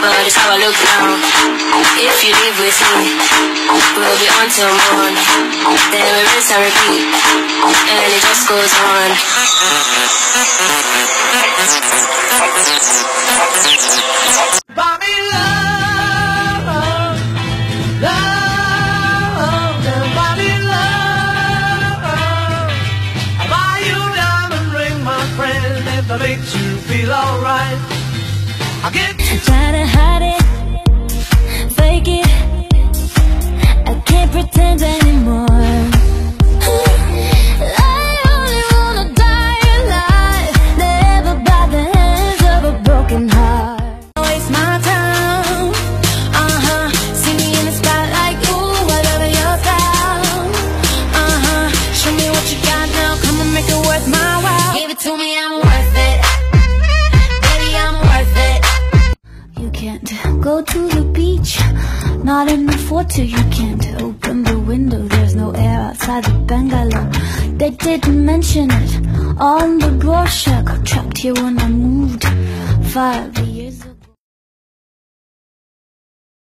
but it's how I look now. If you leave with me, we'll be on till morn. Then we rinse and repeat, and it just goes on. Love, love, love. I'll buy you diamond ring, my friend, if makes you feel alright. To hide it, fake it. I can't pretend. I go to the beach, not in the fort you can't open the window. There's no air outside the bungalow. They didn't mention it on the brochure. Got trapped here when I moved ago.